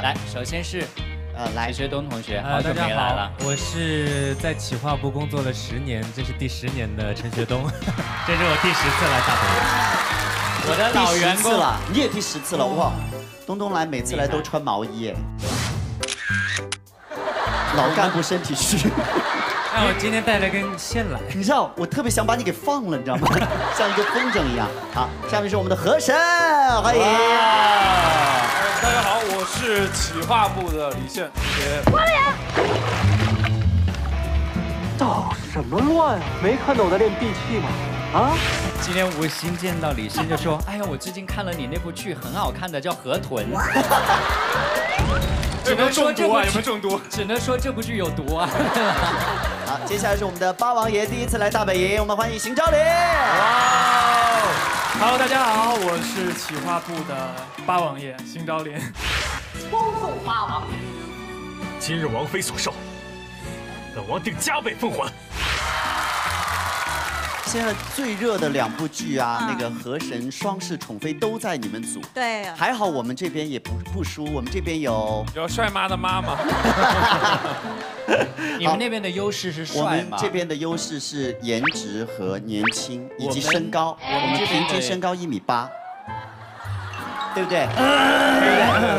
来，首先是呃，来陈学冬同学，好呃，久没来了。，我是在企划部工作了十年，这是第十年的陈学冬，这是我第十次来大北。我的第十老员工，次了，你也第十次了，哇！东东来每次来都穿毛衣哎，老干部身体虚。那我今天带了根线来，你知道，我特别想把你给放了，你知道吗？像一个风筝一样。好，下面是我们的河神，欢迎。企划部的李现同学。捣什么乱啊？没看懂我在练闭气吗？啊？今天无心见到李现就说：“哎呀，我最近看了你那部剧，很好看的，叫《河豚》。”只能说这部有没有，中毒？只能说这部剧有毒啊！好，接下来是我们的八王爷第一次来大本营，我们欢迎邢昭林。哇！Hello，大家好，我是企划部的八王爷邢昭林。恭送八王今日王妃所受，本王定加倍奉还。现在最热的两部剧啊，那个《河神》《双世宠妃》都在你们组。对，还好我们这边也不不输，我们这边有 有帅妈的妈妈，你们那边的优势是我帅吗？们这边的优势是颜值和年轻以及身高，我们这边平均身高一米八，对不对？